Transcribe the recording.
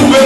Uwe